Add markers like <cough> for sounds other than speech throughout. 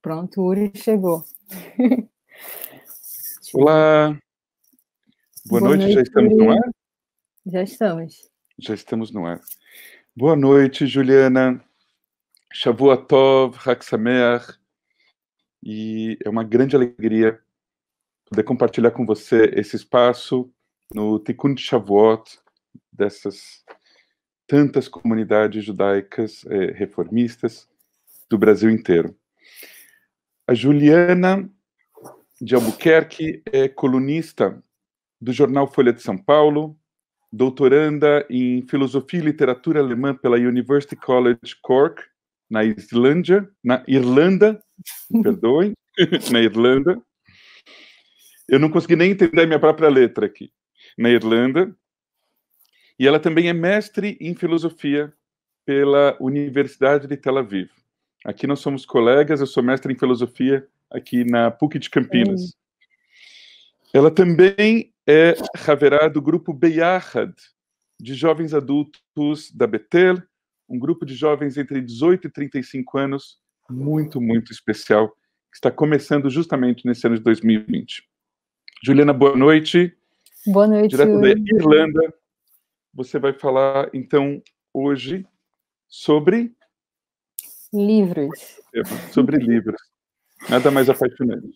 Pronto, o Uri chegou. <laughs> Olá. Boa, Boa noite. noite, já estamos no ar? Já estamos. Já estamos no ar. Boa noite, Juliana. Shavuot Haksamer. E é uma grande alegria poder compartilhar com você esse espaço no Tikkun Shavuot, dessas tantas comunidades judaicas eh, reformistas do Brasil inteiro. A Juliana de Albuquerque é colunista do jornal Folha de São Paulo, doutoranda em Filosofia e Literatura Alemã pela University College Cork, na Islândia, na Irlanda, perdoem, <laughs> na Irlanda. Eu não consegui nem entender a minha própria letra aqui. Na Irlanda. E ela também é mestre em filosofia pela Universidade de Tel Aviv. Aqui nós somos colegas, eu sou mestre em filosofia aqui na PUC de Campinas. Hum. Ela também é Haverá do grupo Beyahad, de jovens adultos da Betel, um grupo de jovens entre 18 e 35 anos, muito, muito especial, que está começando justamente nesse ano de 2020. Juliana, boa noite. Boa noite. Direto da Irlanda. Você vai falar, então, hoje sobre Livros. Sobre livros. Nada mais apaixonante.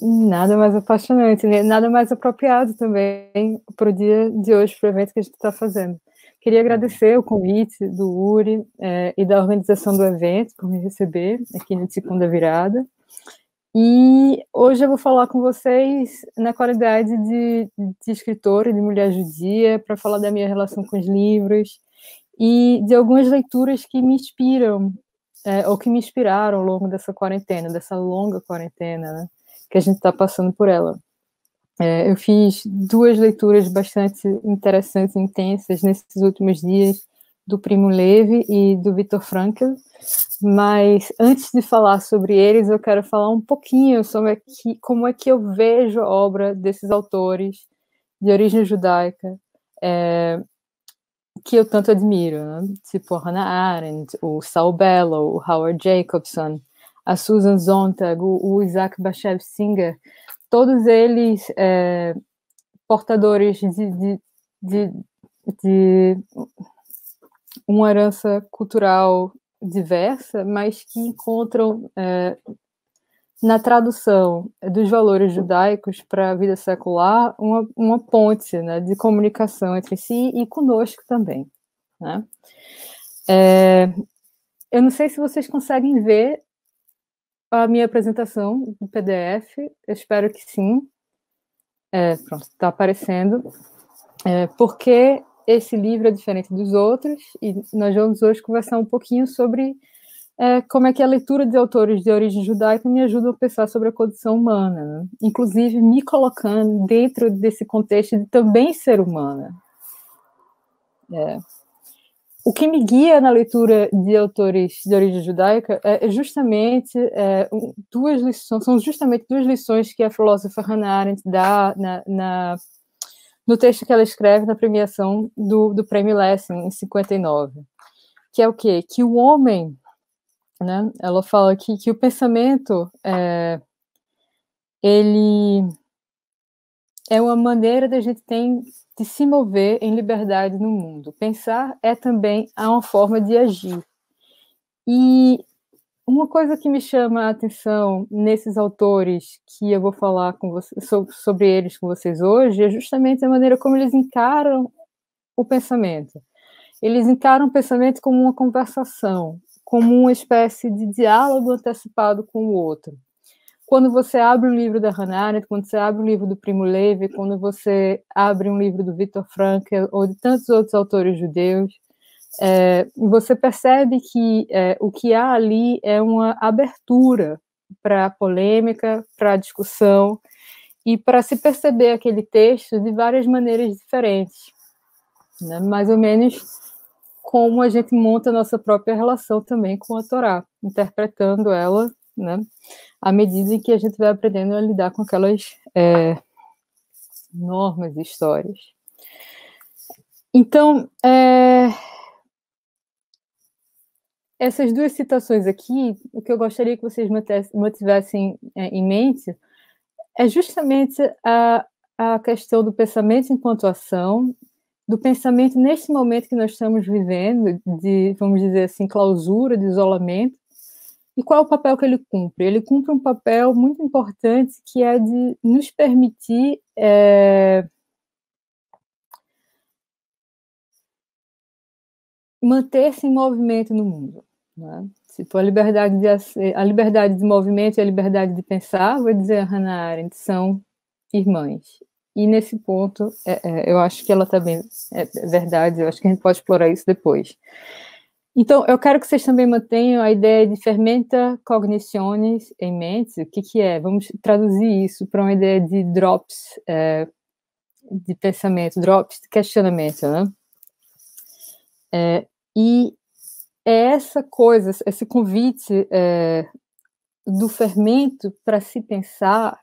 Nada mais apaixonante, né? nada mais apropriado também para o dia de hoje, para o evento que a gente está fazendo. Queria agradecer o convite do URI é, e da organização do evento por me receber aqui no Segunda Virada. E hoje eu vou falar com vocês na qualidade de, de escritora, de mulher judia, para falar da minha relação com os livros e de algumas leituras que me inspiram é, ou que me inspiraram ao longo dessa quarentena, dessa longa quarentena, né, que a gente está passando por ela. É, eu fiz duas leituras bastante interessantes e intensas nesses últimos dias, do Primo Levi e do Viktor Frankl, mas antes de falar sobre eles, eu quero falar um pouquinho sobre como é que eu vejo a obra desses autores de origem judaica, é, que eu tanto admiro, né? tipo a Hannah Arendt, o Saul Bellow, o Howard Jacobson, a Susan Sontag, o, Isaac Bashev Singer, todos eles é, portadores de, de, de, de, uma herança cultural diversa, mas que encontram é, na tradução dos valores judaicos para a vida secular, uma, uma ponte né, de comunicação entre si e conosco também. Né? É, eu não sei se vocês conseguem ver a minha apresentação do PDF, eu espero que sim. É, pronto, está aparecendo. É, porque esse livro é diferente dos outros, e nós vamos hoje conversar um pouquinho sobre é, como é que a leitura de autores de origem judaica me ajuda a pensar sobre a condição humana, né? inclusive me colocando dentro desse contexto de também ser humana. É. O que me guia na leitura de autores de origem judaica é justamente é, duas lições, são justamente duas lições que a filósofa Hannah Arendt dá na, na, no texto que ela escreve na premiação do, do Prêmio Lessing, em 59, que é o quê? Que o homem né? Ela fala que, que o pensamento é, ele é uma maneira da gente tem de se mover em liberdade no mundo. Pensar é também uma forma de agir. E uma coisa que me chama a atenção nesses autores que eu vou falar com você, sobre eles com vocês hoje é justamente a maneira como eles encaram o pensamento. Eles encaram o pensamento como uma conversação, como uma espécie de diálogo antecipado com o outro. Quando você abre um livro da Hannah Arendt, quando você abre um livro do Primo Levi, quando você abre um livro do Viktor Frankl ou de tantos outros autores judeus, é, você percebe que é, o que há ali é uma abertura para polêmica, para discussão e para se perceber aquele texto de várias maneiras diferentes. Né? Mais ou menos como a gente monta a nossa própria relação também com a Torá, interpretando ela, né, à medida em que a gente vai aprendendo a lidar com aquelas é, normas e histórias. Então, é, essas duas citações aqui, o que eu gostaria que vocês mantivessem é, em mente é justamente a, a questão do pensamento enquanto ação, do pensamento nesse momento que nós estamos vivendo, de, vamos dizer assim, clausura, de isolamento, e qual é o papel que ele cumpre? Ele cumpre um papel muito importante que é de nos permitir é, manter-se em movimento no mundo. Né? Tipo, a liberdade, de, a liberdade de movimento e a liberdade de pensar, vou dizer a Hannah Arendt, são irmãs. E nesse ponto, é, é, eu acho que ela também é verdade, eu acho que a gente pode explorar isso depois. Então, eu quero que vocês também mantenham a ideia de fermenta cognitiones em mente. O que, que é? Vamos traduzir isso para uma ideia de drops é, de pensamento, drops de questionamento, né? É, e é essa coisa, esse convite é, do fermento para se pensar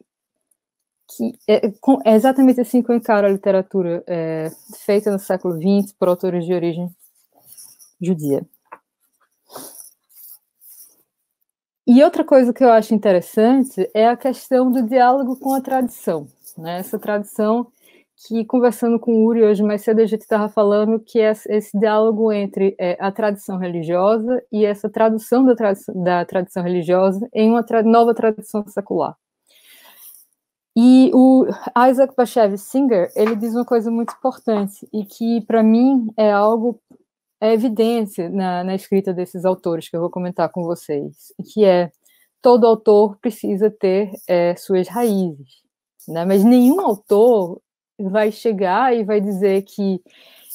que é, é, exatamente assim que eu encaro a literatura é, feita no século XX por autores de origem judia. E outra coisa que eu acho interessante é a questão do diálogo com a tradição. Né? Essa tradição que conversando com o Uri hoje mais cedo a gente estava falando que é esse diálogo entre é, a tradição religiosa e essa tradução da, da tradição religiosa em uma tra nova tradição secular. E o Isaac Bashevis Singer, ele diz uma coisa muito importante e que para mim é algo é evidência na, na escrita desses autores que eu vou comentar com vocês, que é todo autor precisa ter é, suas raízes, né? Mas nenhum autor vai chegar e vai dizer que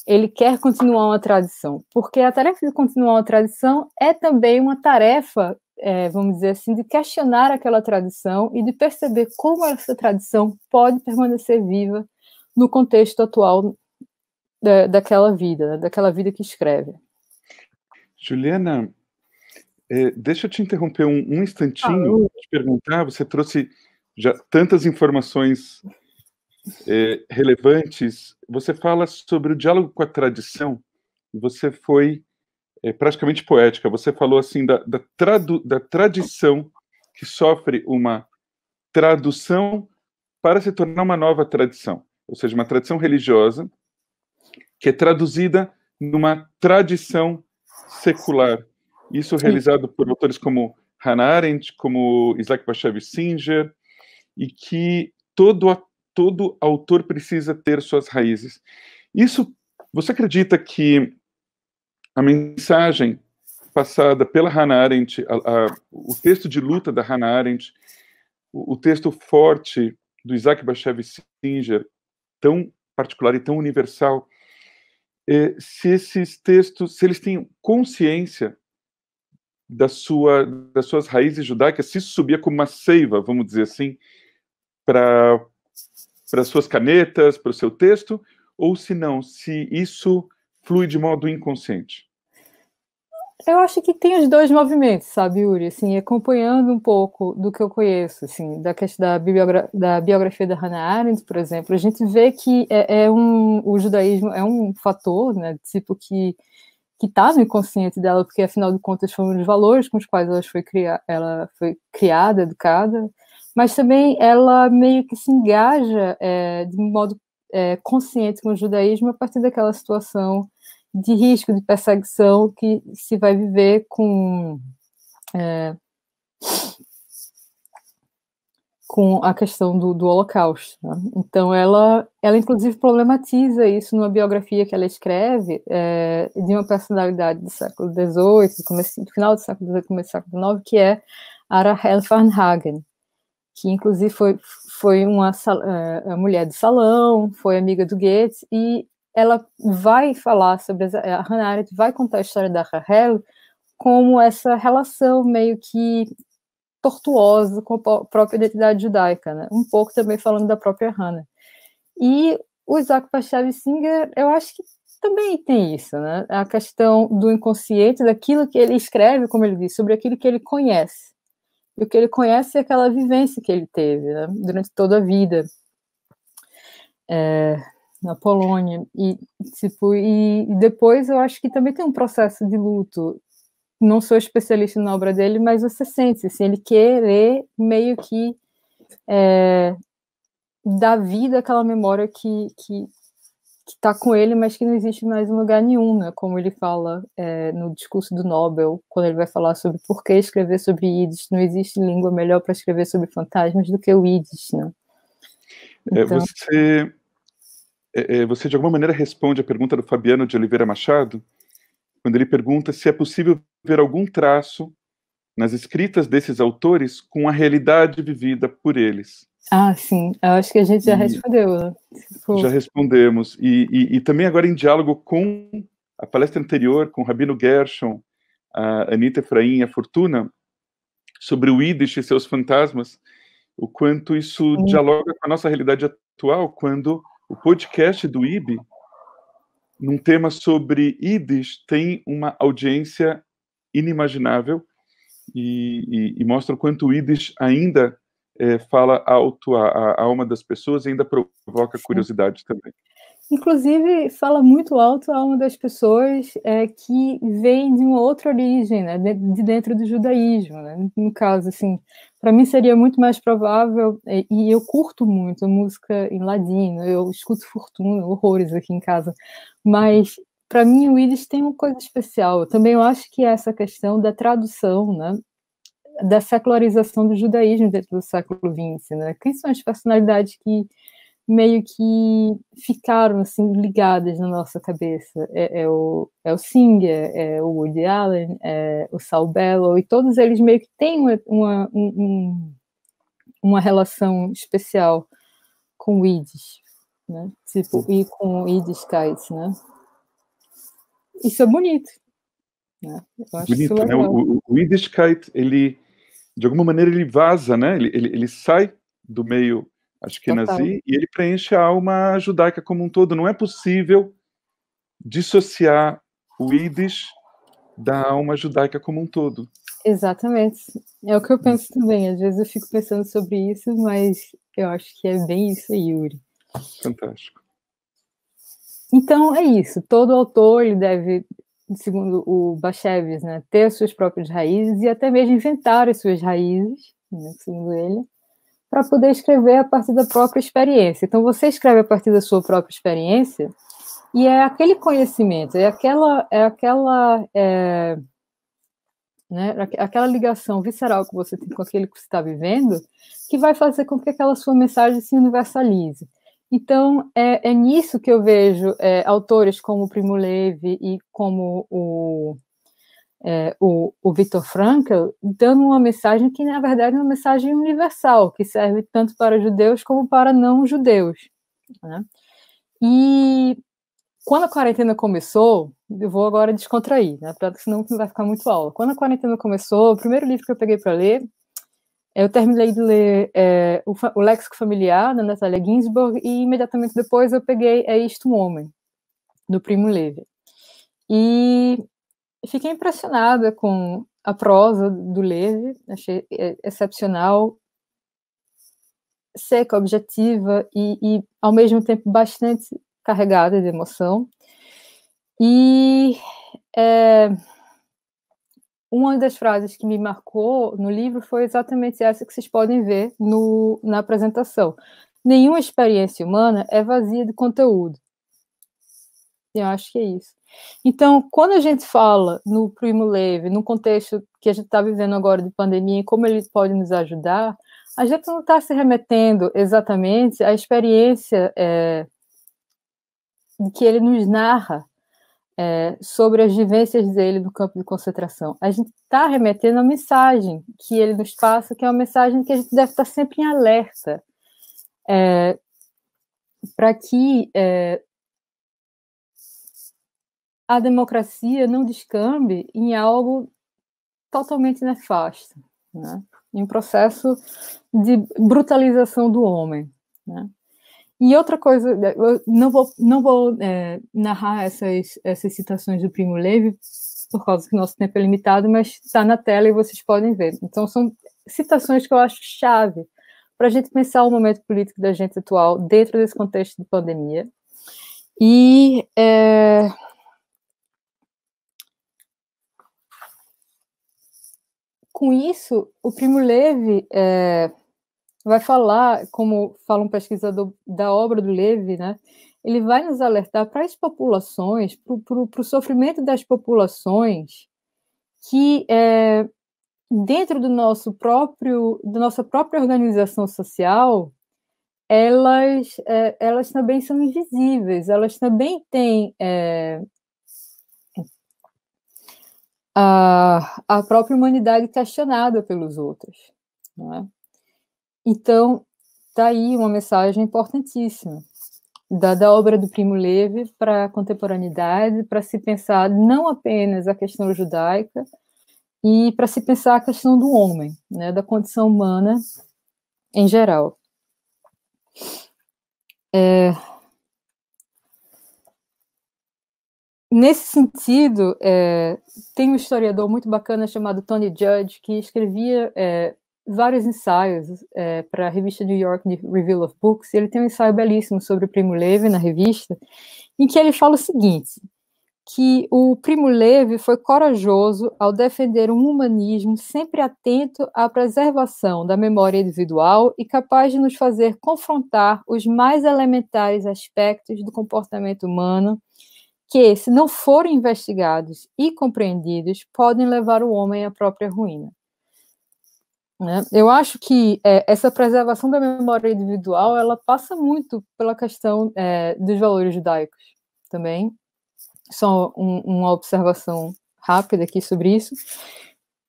ele quer continuar uma tradição, porque a tarefa de continuar uma tradição é também uma tarefa, é, vamos dizer assim, de questionar aquela tradição e de perceber como essa tradição pode permanecer viva no contexto atual da, daquela vida, daquela vida que escreve. Juliana, é, deixa eu te interromper um, um instantinho, ah, te perguntar, você trouxe já tantas informações é, relevantes. Você fala sobre o diálogo com a tradição, você foi é, praticamente poética. Você falou assim da, da, tradu, da tradição que sofre uma tradução para se tornar uma nova tradição, ou seja, uma tradição religiosa que é traduzida numa tradição secular. Isso Sim. realizado por autores como Hannah Arendt, como Isaac Bashevis Singer, e que todo todo autor precisa ter suas raízes. Isso, você acredita que a mensagem passada pela Hannah Arendt, a, a, o texto de luta da Hannah Arendt, o, o texto forte do Isaac Bashevis Singer, tão particular e tão universal, é, se esses textos, se eles têm consciência da sua, das suas raízes judaicas, se isso subia como uma seiva, vamos dizer assim, para para suas canetas, para o seu texto, ou se não, se isso flui de modo inconsciente? Eu acho que tem os dois movimentos, sabe, Yuri? Assim, acompanhando um pouco do que eu conheço, assim, da questão da, biogra da biografia da Hannah Arendt, por exemplo, a gente vê que é, é um, o judaísmo é um fator, né, tipo que que está no inconsciente dela, porque afinal de contas foram os valores com os quais ela foi, ela foi criada, educada, mas também ela meio que se engaja é, de modo é, consciente com o judaísmo a partir daquela situação de risco de perseguição que se vai viver com é, com a questão do, do Holocausto. Né? Então, ela, ela inclusive problematiza isso numa biografia que ela escreve é, de uma personalidade do século XVIII, começo, final do século XVIII, começo do século XIX, que é Arahel Farnhagen, que inclusive foi, foi uma, uh, mulher de salão, foi amiga do Goethe, e ela vai falar sobre, a Hannah Arendt vai contar a história da Rahel como essa relação meio que tortuosa com a própria identidade judaica, né? um pouco também falando da própria Hannah. E o Isaac Bashevis Singer, eu acho que também tem isso, né? A questão do inconsciente, daquilo que ele escreve, como ele diz, sobre aquilo que ele conhece. E o que ele conhece é aquela vivência que ele teve né? durante toda a vida. É, na Polônia e tipo e, depois eu acho que também tem um processo de luto não sou especialista na obra dele, mas você sente, assim, ele querer meio que é, dar vida àquela memória que, que, que está com ele, mas que não existe mais em lugar nenhum, né? Como ele fala é, no discurso do Nobel, quando ele vai falar sobre por que escrever sobre Yiddish, não existe língua melhor para escrever sobre fantasmas do que o Yiddish, né? É, então... você, é, é, você de alguma maneira responde a pergunta do Fabiano de Oliveira Machado, quando ele pergunta se é possível ver algum traço nas escritas desses autores com a realidade vivida por eles. Ah, sim. Eu acho que a gente já e respondeu. Né? Já respondemos. E, e, e, também agora em diálogo com a palestra anterior, com o Rabino Gershon, a Anitta Efraim e a Fortuna, sobre o Yiddish e seus fantasmas, o quanto isso sim. dialoga com a nossa realidade atual, quando o podcast do IB, num tema sobre Yiddish, tem uma audiência inimaginável e, e, e mostra o quanto o Yiddish ainda é, fala alto a, a, alma das pessoas e ainda provoca curiosidade também. Inclusive, fala muito alto a alma das pessoas é, que vem de uma outra origem, né, de dentro do judaísmo. Né? No caso, assim, para mim seria muito mais provável, é, e eu curto muito música em ladino, eu escuto fortuna, horrores aqui em casa, mas para mim o Yiddish tem uma coisa especial. Também eu acho que é essa questão da tradução, né, da secularização do judaísmo dentro do século XX, né? Quem são as personalidades que meio que ficaram assim ligadas na nossa cabeça? É, é o, é o Singer, é o Woody Allen, é o Saul Bellow, e todos eles meio que têm uma, uma, um, uma relação especial com o Yiddish, né? Tipo, e com o Yiddishkeit, né? Isso é bonito. Né? bonito, né? O, o, o Yiddishkeit, ele de alguma maneira ele vaza, né? Ele, ele, ele sai do meio acho que nazi e ele preenche a alma judaica como um todo. Não é possível dissociar o Yiddish da alma judaica como um todo. Exatamente. É o que eu penso também. Às vezes eu fico pensando sobre isso, mas eu acho que é bem isso, Yuri. Fantástico. Então é isso. Todo autor ele deve segundo o Bashevis, né, ter as suas próprias raízes e até mesmo inventar as suas raízes, né, segundo ele, para poder escrever a partir da própria experiência. Então, você escreve a partir da sua própria experiência e é aquele conhecimento, é aquela, é aquela, é, né, aquela ligação visceral que você tem com aquele que você está vivendo que vai fazer com que aquela sua mensagem se universalize. Então, é, é nisso que eu vejo é, autores como Primo Levi e como o, é, o, o Viktor Frankl dando uma mensagem que, na verdade, é uma mensagem universal, que serve tanto para judeus como para não-judeus. Né? E quando a quarentena começou, eu vou agora descontrair, né, porque senão não vai ficar muito aula. Quando a quarentena começou, o primeiro livro que eu peguei para ler eu terminei de ler é, o, o Léxico Familiar, da Natalia Ginsburg, e imediatamente depois eu peguei É Isto um Homem, do Primo Levi. E fiquei impressionada com a prosa do Levi, achei é, excepcional, seca, objetiva e, e, ao mesmo tempo, bastante carregada de emoção. E é, uma das frases que me marcou no livro foi exatamente essa que vocês podem ver no, na apresentação. Nenhuma experiência humana é vazia de conteúdo. Eu acho que é isso. Então, quando a gente fala no Primo Levi, no contexto que a gente está vivendo agora de pandemia e como ele pode nos ajudar, a gente não está se remetendo exatamente à experiência é, que ele nos narra é, sobre as vivências dele no campo de concentração. A gente está remetendo a mensagem que ele nos passa, que é uma mensagem que a gente deve estar sempre em alerta, é, para que é, a democracia não descambe em algo totalmente nefasto, né? em um processo de brutalização do homem. Né? E outra coisa, eu não vou, não vou é, narrar essas, essas citações do Primo Levi, por causa que nosso tempo é limitado, mas está na tela e vocês podem ver. Então, são citações que eu acho chave para a gente pensar o momento político da gente atual dentro desse contexto de pandemia. E é, com isso, o Primo Levi é, vai falar, como fala um pesquisador da obra do Levi, né? Ele vai nos alertar para as populações, para o sofrimento das populações que é, dentro do nosso próprio, da nossa própria organização social, elas, é, elas também são invisíveis, elas também têm é, a, a própria humanidade questionada pelos outros. É? Então, está aí uma mensagem importantíssima da, da obra do Primo Levi para a contemporaneidade, para se pensar não apenas a questão judaica, e para se pensar a questão do homem, né, da condição humana em geral. É, nesse sentido, é, tem um historiador muito bacana chamado Tony Judge que escrevia é, vários ensaios é, para a revista New York Review of Books. Ele tem um ensaio belíssimo sobre o Primo Levi na revista, em que ele fala o seguinte: que o Primo Levi foi corajoso ao defender um humanismo sempre atento à preservação da memória individual e capaz de nos fazer confrontar os mais elementares aspectos do comportamento humano que, se não forem investigados e compreendidos, podem levar o homem à própria ruína. Né? Eu acho que é, essa preservação da memória individual ela passa muito pela questão é, dos valores judaicos também, só um, uma observação rápida aqui sobre isso.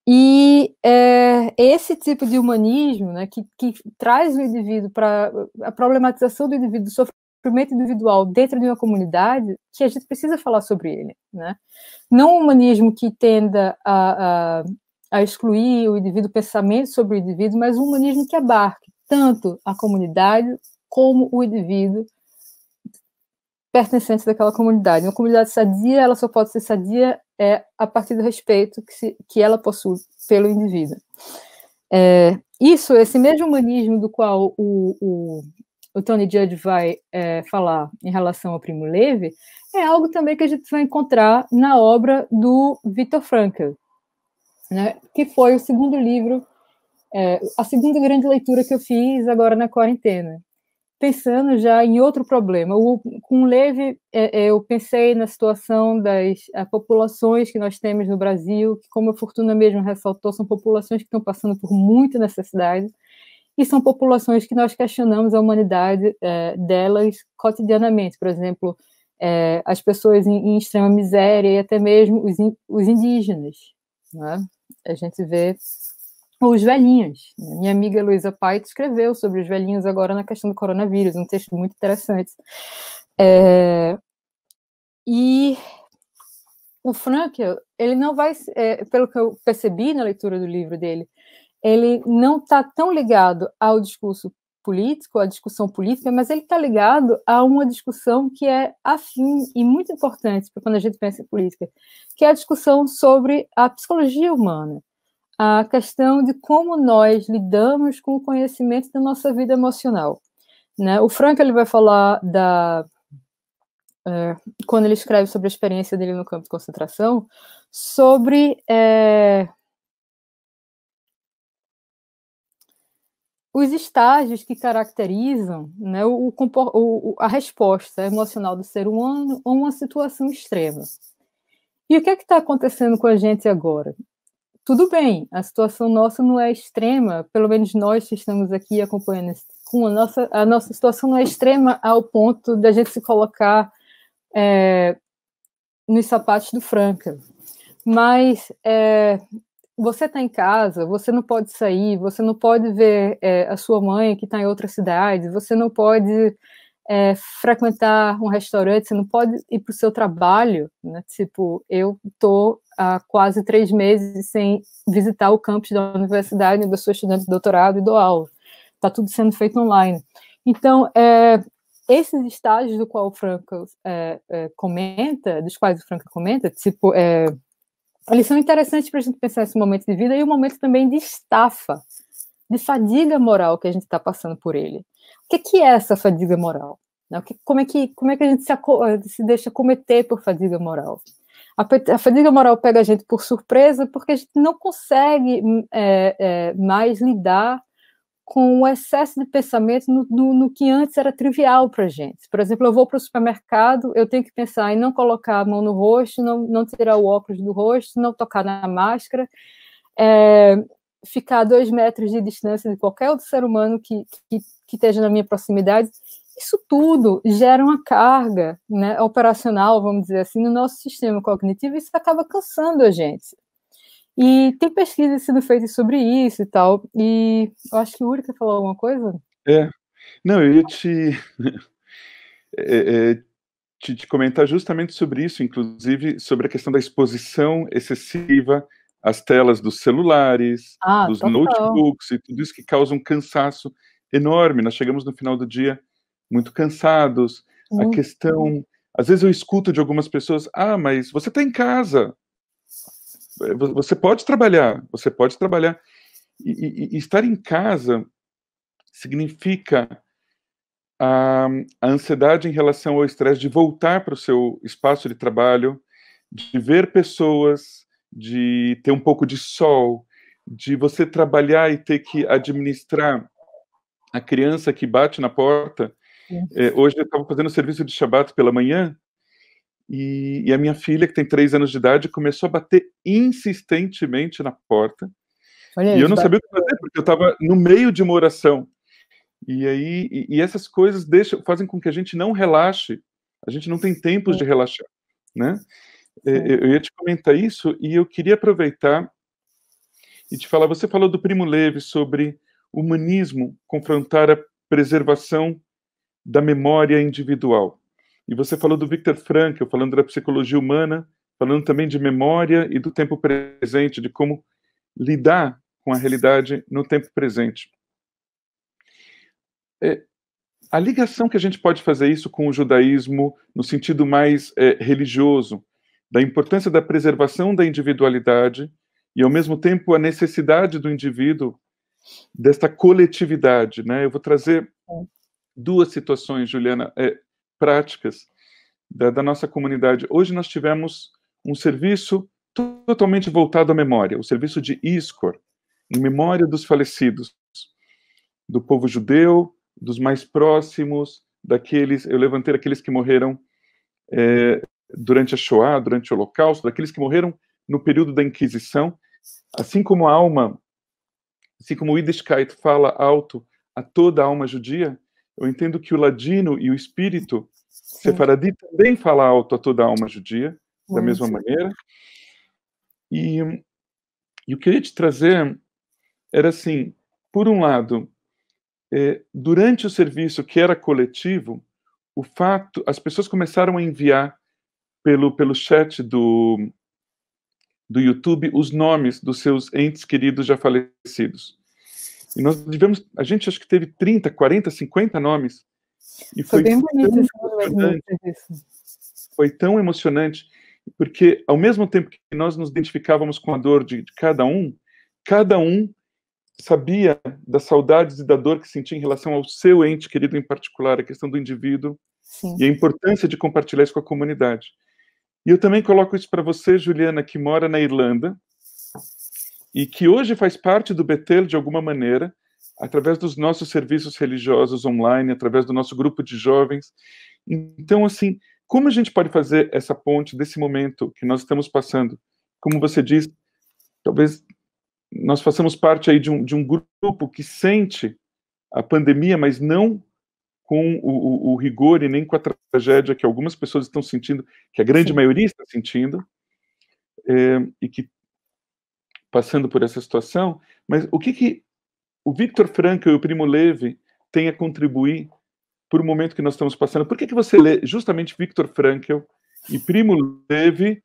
E é, esse tipo de humanismo, né, que, que traz o indivíduo para a problematização do indivíduo, do sofrimento individual dentro de uma comunidade, que a gente precisa falar sobre ele, né? Não um humanismo que tenda a, a, a excluir o indivíduo, o pensamento sobre o indivíduo, mas um humanismo que abarque tanto a comunidade como o indivíduo pertencentes daquela comunidade. Uma comunidade sadia, ela só pode ser sadia é, a partir do respeito que, se, que ela possui pelo indivíduo. É, isso, esse mesmo humanismo do qual o, o, o Tony Judge vai é, falar em relação ao Primo Levi, é algo também que a gente vai encontrar na obra do Viktor Frankl, né, que foi o segundo livro, é, a segunda grande leitura que eu fiz agora na quarentena, pensando já em outro problema. O, com Leve, é, é, eu pensei na situação das populações que nós temos no Brasil, que, como a Fortuna mesmo ressaltou, são populações que estão passando por muita necessidade, e são populações que nós questionamos a humanidade é, delas cotidianamente. Por exemplo, é, as pessoas em, em, extrema miséria e até mesmo os, in, os indígenas. Né? A gente vê os velhinhos. Minha amiga Luísa Paito escreveu sobre os velhinhos agora na questão do coronavírus, um texto muito interessante. É, e o Frankel, ele não vai, é, pelo que eu percebi na leitura do livro dele, ele não está tão ligado ao discurso político, à discussão política, mas ele está ligado a uma discussão que é afim e muito importante para quando a gente pensa em política, que é a discussão sobre a psicologia humana a questão de como nós lidamos com o conhecimento da nossa vida emocional. Né? O Frank ele vai falar da é, quando ele escreve sobre a experiência dele no campo de concentração, sobre é, os estágios que caracterizam né, o, o, a resposta emocional do ser humano a uma situação extrema. E o que é que está acontecendo com a gente agora? tudo bem, a situação nossa não é extrema, pelo menos nós que estamos aqui acompanhando com a nossa, a nossa situação não é extrema ao ponto da gente se colocar é, nos sapatos do Franca. Mas é, você está em casa, você não pode sair, você não pode ver é, a sua mãe que está em outra cidade, você não pode é, frequentar um restaurante, você não pode ir para o seu trabalho, né? Tipo, eu estou há quase três meses sem visitar o campus da universidade, onde eu sou estudante de doutorado e dou aula. Está tudo sendo feito online. Então, é, esses estágios do qual o Franco é, é, comenta, dos quais o Franco comenta, tipo, é, eles são interessantes para a gente pensar esse momento de vida e o um momento também de estafa, de fadiga moral que a gente está passando por ele. O que, que é essa fadiga moral? Né? Como é que, como é que a gente se, se deixa cometer por fadiga moral? a, fadiga moral pega a gente por surpresa porque a gente não consegue é, é, mais lidar com o excesso de pensamento no, no, no que antes era trivial para gente. Por exemplo, eu vou para o supermercado, eu tenho que pensar em não colocar a mão no rosto, não, não tirar o óculos do rosto, não tocar na máscara, é, ficar a dois metros de distância de qualquer outro ser humano que, que, que esteja na minha proximidade. Isso tudo gera uma carga né, operacional, vamos dizer assim, no nosso sistema cognitivo, e isso acaba cansando a gente. E tem pesquisas sendo feitas sobre isso e tal. E eu acho que o Uri quer falar alguma coisa? É. Não, eu ia te, <laughs> é, é, te, te, comentar justamente sobre isso, inclusive sobre a questão da exposição excessiva às telas dos celulares, ah, dos total. notebooks e tudo isso que causa um cansaço enorme. Nós chegamos no final do dia muito cansados. A questão. Às vezes eu escuto de algumas pessoas: ah, mas você está em casa, você pode trabalhar, você pode trabalhar. E, e, e estar em casa significa a, a, ansiedade em relação ao estresse de voltar para o seu espaço de trabalho, de ver pessoas, de ter um pouco de sol, de você trabalhar e ter que administrar a criança que bate na porta. É, hoje eu estava fazendo serviço de Shabat pela manhã e, e, a minha filha, que tem três anos de idade, começou a bater insistentemente na porta. Olha e eu não sabia o que fazer, porque eu estava no meio de uma oração. E aí, e, e, essas coisas deixam, fazem com que a gente não relaxe. A gente não tem tempos de relaxar, né? É, eu ia te comentar isso e eu queria aproveitar e te falar. Você falou do Primo Levi sobre humanismo confrontar a preservação da memória individual. E você falou do Viktor Frankl, falando da psicologia humana, falando também de memória e do tempo presente, de como lidar com a realidade no tempo presente. É, a ligação que a gente pode fazer isso com o judaísmo no sentido mais é, religioso, da importância da preservação da individualidade e, ao mesmo tempo, a necessidade do indivíduo desta coletividade. Né? Eu vou trazer duas situações, Juliana. É, práticas da, da nossa comunidade. Hoje nós tivemos um serviço totalmente voltado à memória, o serviço de ISCOR, em memória dos falecidos, do povo judeu, dos mais próximos, daqueles, eu levantei aqueles que morreram é, durante a Shoah, durante o Holocausto, daqueles que morreram no período da Inquisição, assim como a alma, assim como o Yiddishkeit fala alto a toda a alma judia, eu entendo que o ladino e o espírito Sim. sefaradi também fala alto a toda a alma judia, da mesma maneira. E, e o que eu ia te trazer era assim, por um lado, é, durante o serviço que era coletivo, o fato, as pessoas começaram a enviar pelo, pelo chat do, do YouTube os nomes dos seus entes queridos já falecidos. E nós tivemos, a gente acho que teve 30, 40, 50 nomes. E foi, foi bem bonito isso. Foi tão emocionante, porque ao mesmo tempo que nós nos identificávamos com a dor de, de cada um, cada um sabia das saudades e da dor que sentia em relação ao seu ente querido em particular, a questão do indivíduo Sim. e a importância de compartilhar isso com a comunidade. E eu também coloco isso para você, Juliana, que mora na Irlanda, e que hoje faz parte do Betel de alguma maneira, através dos nossos serviços religiosos online, através do nosso grupo de jovens. Então, assim, como a gente pode fazer essa ponte desse momento que nós estamos passando? Como você diz, talvez nós façamos parte aí de um, de um grupo que sente a pandemia, mas não com o, o, o, rigor e nem com a tragédia que algumas pessoas estão sentindo, que a grande Sim. maioria está sentindo, é, e que passando por essa situação, mas o que, que o Victor Frankl e o Primo Levi têm a contribuir por o momento que nós estamos passando? Por que, que você lê justamente Victor Frankl e Primo Levi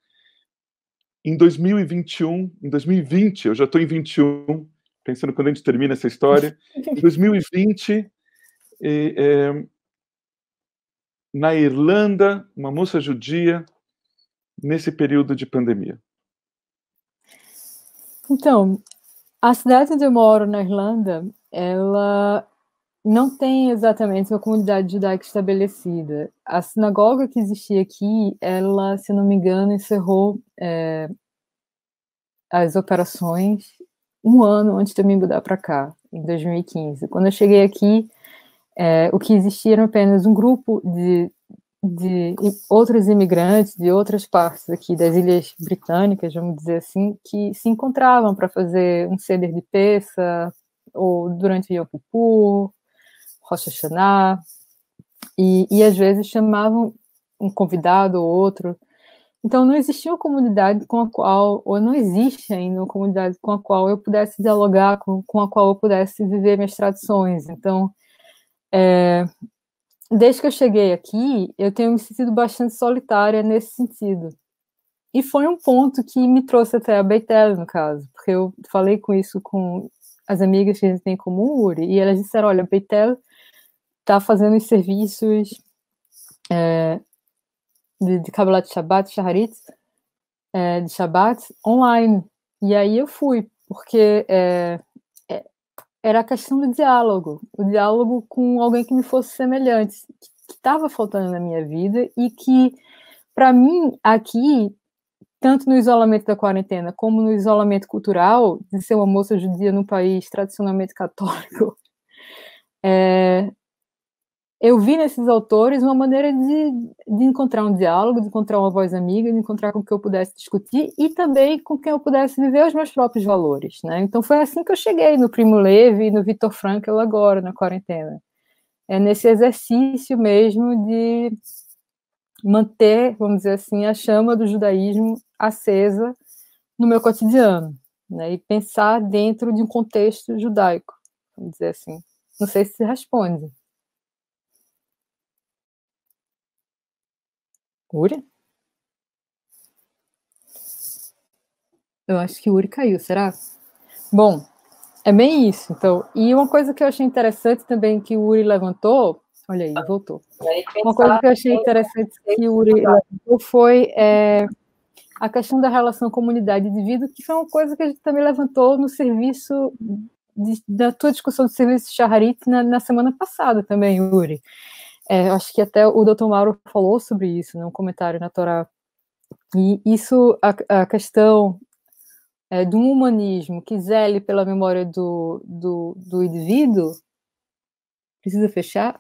em 2021, em 2020, eu já estou em 21, pensando quando a gente termina essa história, <laughs> em 2020, é, na Irlanda, uma moça judia, nesse período de pandemia. Então, a cidade onde eu moro, na Irlanda, ela não tem exatamente uma comunidade judaica estabelecida. A sinagoga que existia aqui, ela, se não me engano, encerrou é, as operações um ano antes de eu me mudar para cá, em 2015. Quando eu cheguei aqui, é, o que existia era apenas um grupo de, de outros imigrantes de outras partes aqui das ilhas britânicas, vamos dizer assim, que se encontravam para fazer um ceder de peça, ou durante Yom Kippur, Rosh Hashanah, e, e às vezes chamavam um convidado ou outro. Então não existia uma comunidade com a qual, ou não existe ainda uma comunidade com a qual eu pudesse dialogar, com, com a qual eu pudesse viver minhas tradições. Então, é, desde que eu cheguei aqui, eu tenho me sentido bastante solitária nesse sentido. E foi um ponto que me trouxe até a Beitel, no caso, porque eu falei com isso com as amigas que a gente tem em comum, Uri, e elas disseram, olha, Beitel está fazendo os serviços é, de, de Shabbat, Shaharit, é, de Shabbat, online. E aí eu fui, porque é, era a questão do diálogo, o diálogo com alguém que me fosse semelhante, que estava faltando na minha vida e que, para mim, aqui, tanto no isolamento da quarentena como no isolamento cultural, de ser uma moça judia num país tradicionalmente católico, <laughs> é, eu vi nesses autores uma maneira de, de encontrar um diálogo, de encontrar uma voz amiga, de encontrar com quem eu pudesse discutir e também com quem eu pudesse viver os meus próprios valores, né? Então foi assim que eu cheguei no Primo Levi e no Victor Frankl agora, na quarentena. É nesse exercício mesmo de manter, vamos dizer assim, a chama do judaísmo acesa no meu cotidiano, né? E pensar dentro de um contexto judaico, vamos dizer assim. Não sei se responde. Uri? Eu acho que o Uri caiu, será? Bom, é bem isso. Então, e uma coisa que eu achei interessante também que o Uri levantou, olha aí, voltou. Uma coisa que eu achei interessante que o Uri levantou foi é, a questão da relação comunidade-indivíduo, que foi uma coisa que a gente também levantou no serviço de, da tua discussão do serviço Shaharit na, na semana passada também, Uri. É, acho que até o Dr. Mauro falou sobre isso, num né, comentário na Torá. E isso, a, a questão é, do humanismo que zele pela memória do, do, do indivíduo, precisa fechar?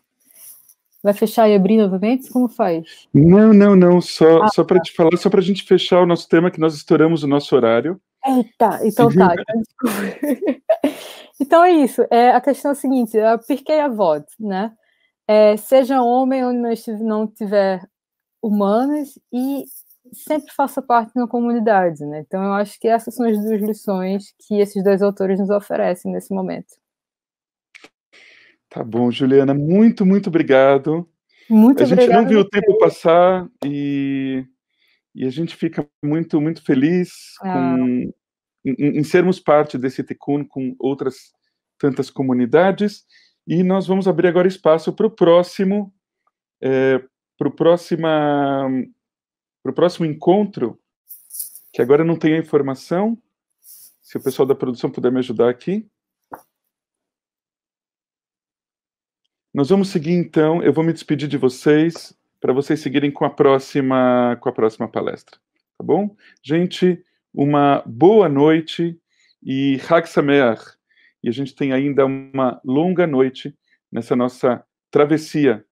Vai fechar e abrir novamente? Como faz? Não, não, não. Só, ah, só para tá. te falar, só para a gente fechar o nosso tema, que nós estouramos o nosso horário. Eita, então tá. Então, <laughs> então é isso. É, a questão é a seguinte: a Pirkei Avod, né? É, seja homem ou não tiver humanas e sempre faça parte de uma comunidade, né? Então eu acho que essas são as duas lições que esses dois autores nos oferecem nesse momento. Tá bom, Juliana, muito, muito obrigado. Muito a gente não viu o tempo passar e, e a gente fica muito, muito feliz ah. com, em, em sermos parte desse Tecun com outras tantas comunidades. E nós vamos abrir agora espaço para o próximo, é, para o próxima, para o próximo encontro, que agora não tem a informação. Se o pessoal da produção puder me ajudar aqui. Nós vamos seguir então. Eu vou me despedir de vocês para vocês seguirem com a próxima, com a próxima palestra, tá bom? Gente, uma boa noite e Hag Sameach e a gente tem ainda uma longa noite nessa nossa travessia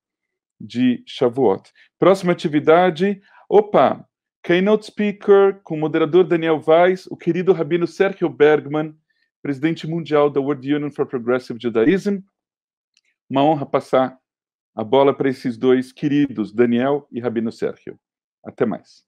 de Shavuot. Próxima atividade, opa, keynote speaker com o moderador Daniel Weiss, o querido rabino Sergio Bergman, presidente mundial da World Union for Progressive Judaism. Uma honra passar a bola para esses dois queridos, Daniel e Rabino Sergio. Até mais.